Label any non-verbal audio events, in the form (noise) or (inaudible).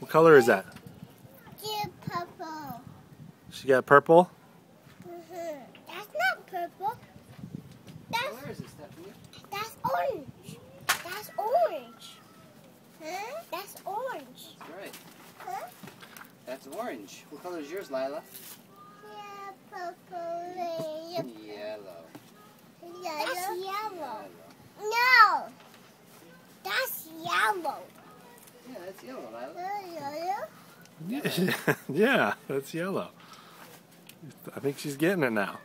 What color is that? Get purple. She got purple? Mhm. That's not purple. That's Where is it, Stephanie? that's orange. That's orange. Huh? That's orange. That's right. Huh? That's orange. What color is yours, Lila? Yeah, purple. Yeah, Yellow. That's yellow. Yellow. No. That's yellow. Yeah, that's yellow, Lila. Yellow. (laughs) yeah, that's yellow. I think she's getting it now.